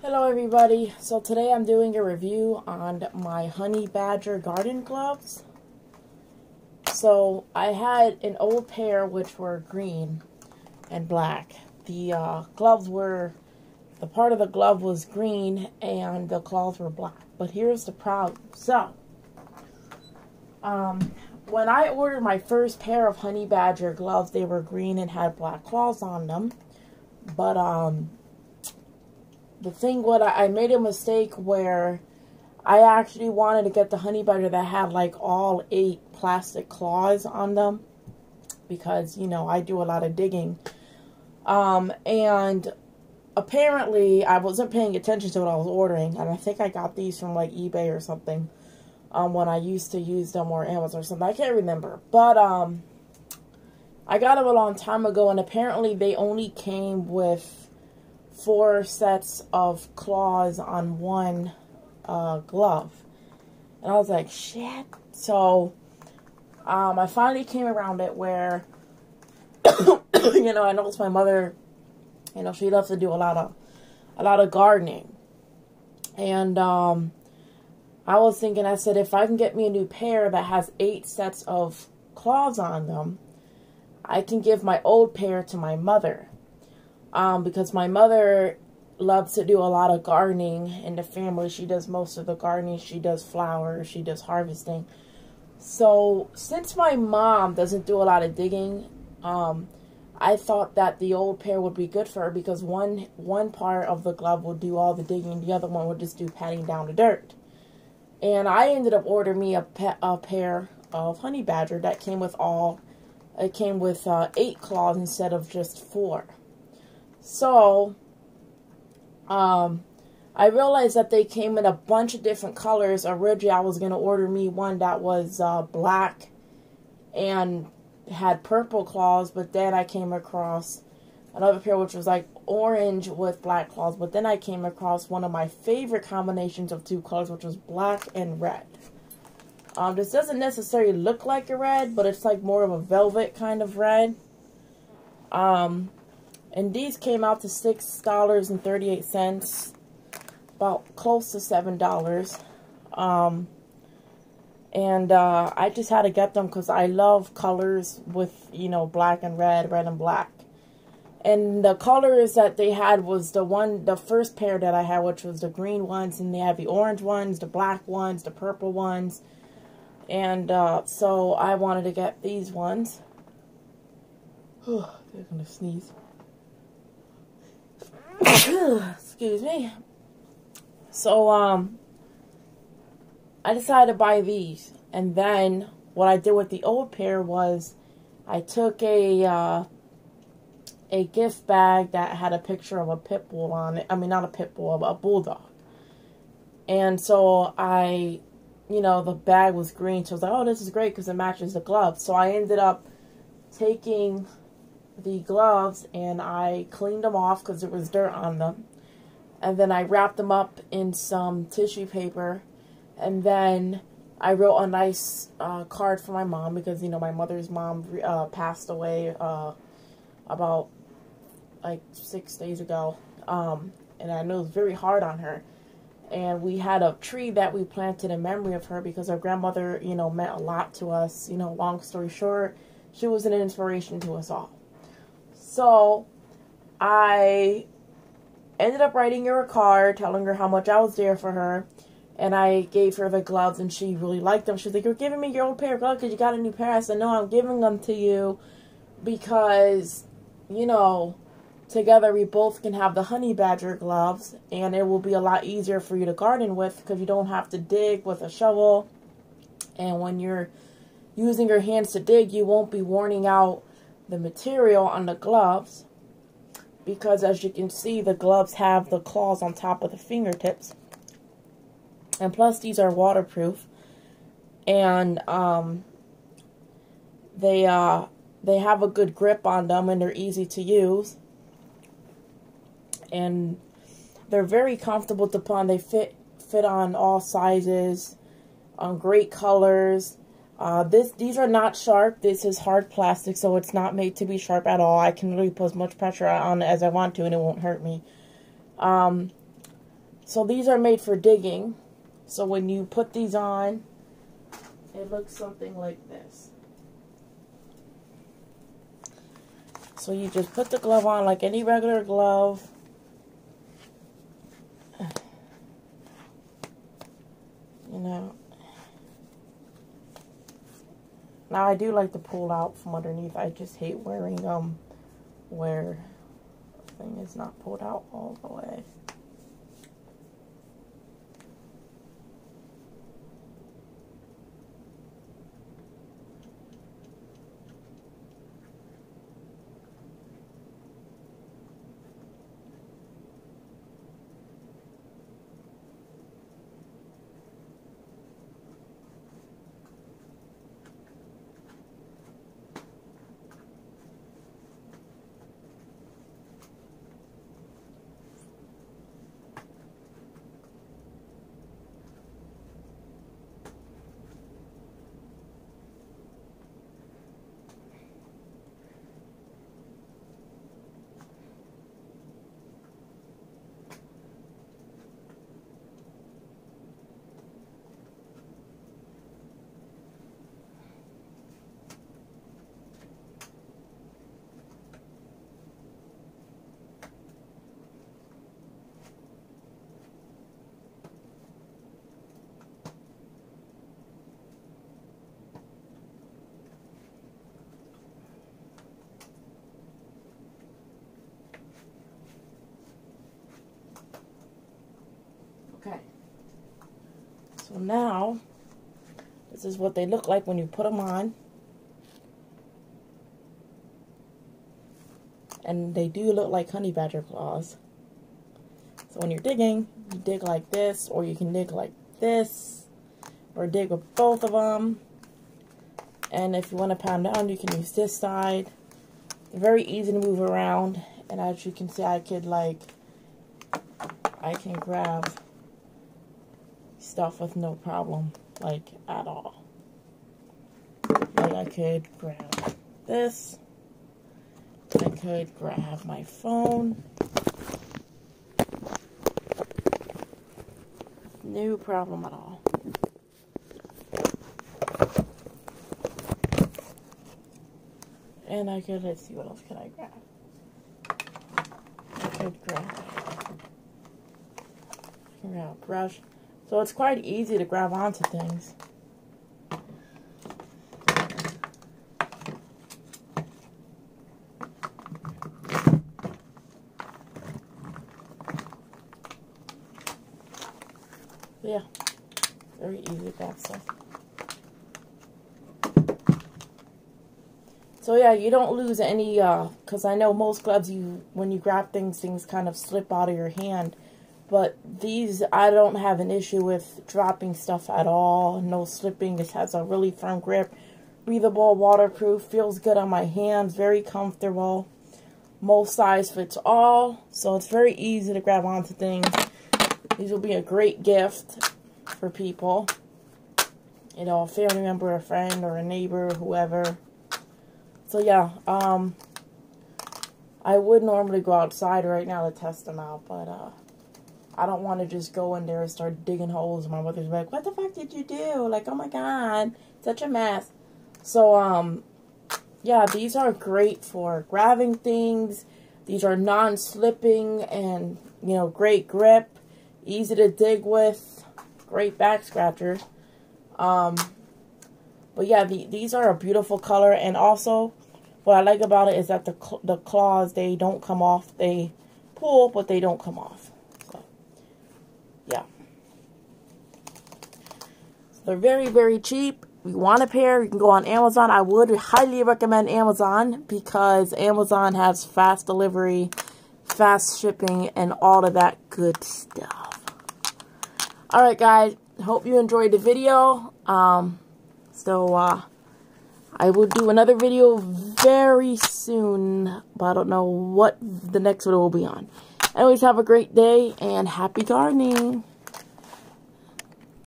Hello everybody, so today I'm doing a review on my Honey Badger garden gloves. So I had an old pair which were green and black. The uh, gloves were, the part of the glove was green and the claws were black. But here's the problem. So, um, when I ordered my first pair of Honey Badger gloves, they were green and had black claws on them. But, um, the thing what I, I made a mistake where I actually wanted to get the honey badger that had like all eight plastic claws on them because you know I do a lot of digging. Um, and apparently I wasn't paying attention to what I was ordering and I think I got these from like eBay or something um, when I used to use them or Amazon or something. I can't remember. But um I got them a long time ago and apparently they only came with four sets of claws on one uh, glove. And I was like, shit. So um, I finally came around it where, you know, I noticed my mother, you know, she loves to do a lot of, a lot of gardening. And um, I was thinking, I said, if I can get me a new pair that has eight sets of claws on them, I can give my old pair to my mother um, because my mother loves to do a lot of gardening in the family. She does most of the gardening. She does flowers. She does harvesting. So since my mom doesn't do a lot of digging, um, I thought that the old pair would be good for her because one one part of the glove would do all the digging, the other one would just do patting down the dirt. And I ended up ordering me a, a pair of honey badger that came with all, it came with uh, eight claws instead of just four. So, um, I realized that they came in a bunch of different colors. Originally, I was going to order me one that was uh, black and had purple claws, but then I came across another pair which was like orange with black claws. But then I came across one of my favorite combinations of two colors, which was black and red. Um, this doesn't necessarily look like a red, but it's like more of a velvet kind of red. Um, and these came out to $6.38, about close to $7. Um, and uh, I just had to get them because I love colors with, you know, black and red, red and black. And the colors that they had was the one, the first pair that I had, which was the green ones. And they had the orange ones, the black ones, the purple ones. And uh, so I wanted to get these ones. They're going to sneeze. Excuse me. So, um, I decided to buy these. And then what I did with the old pair was I took a, uh, a gift bag that had a picture of a pit bull on it. I mean, not a pit bull, but a bulldog. And so I, you know, the bag was green. So I was like, oh, this is great because it matches the gloves. So I ended up taking the gloves and I cleaned them off because there was dirt on them. And then I wrapped them up in some tissue paper. And then I wrote a nice uh, card for my mom because, you know, my mother's mom uh, passed away uh, about like six days ago. Um, and I know it was very hard on her. And we had a tree that we planted in memory of her because her grandmother, you know, meant a lot to us. You know, long story short, she was an inspiration to us all. So I ended up writing her a card telling her how much I was there for her. And I gave her the gloves and she really liked them. She was like, You're giving me your old pair of gloves because you got a new pair. I said, No, I'm giving them to you because, you know, together we both can have the honey badger gloves and it will be a lot easier for you to garden with because you don't have to dig with a shovel. And when you're using your hands to dig, you won't be warning out the material on the gloves because as you can see the gloves have the claws on top of the fingertips. And plus these are waterproof. And um, they uh, they have a good grip on them and they're easy to use. And they're very comfortable to put on. They fit fit on all sizes on great colors uh, this These are not sharp. This is hard plastic, so it's not made to be sharp at all. I can really put as much pressure on it as I want to, and it won't hurt me. Um, So these are made for digging. So when you put these on, it looks something like this. So you just put the glove on like any regular glove. You know. Now I do like to pull out from underneath. I just hate wearing them um, where the thing is not pulled out all the way. Okay. So now, this is what they look like when you put them on. And they do look like honey badger claws. So when you're digging, you dig like this, or you can dig like this, or dig with both of them. And if you want to pound down, you can use this side. They're very easy to move around. And as you can see, I could like, I can grab stuff with no problem, like at all. Like I could grab this, I could grab my phone, no problem at all. And I could, let's see, what else can I grab? I could grab, I can grab a brush. So it's quite easy to grab onto things. Yeah, very easy to grab stuff. So yeah, you don't lose any, uh, cause I know most gloves you, when you grab things, things kind of slip out of your hand. But these, I don't have an issue with dropping stuff at all. No slipping. It has a really firm grip. Breathable, waterproof. Feels good on my hands. Very comfortable. Most size fits all. So it's very easy to grab onto things. These will be a great gift for people. You know, a family member, a friend, or a neighbor, whoever. So yeah, um, I would normally go outside right now to test them out, but uh, I don't want to just go in there and start digging holes. My mother's like, what the fuck did you do? Like, oh my god, such a mess. So, um, yeah, these are great for grabbing things. These are non-slipping and, you know, great grip. Easy to dig with. Great back scratchers. Um, but yeah, the, these are a beautiful color. And also, what I like about it is that the, the claws, they don't come off. They pull, but they don't come off. yeah. So they're very, very cheap. If you want a pair, you can go on Amazon. I would highly recommend Amazon because Amazon has fast delivery, fast shipping, and all of that good stuff. Alright, guys. Hope you enjoyed the video. Um, so, uh, I will do another video very soon, but I don't know what the next video will be on. Anyways, have a great day and happy gardening.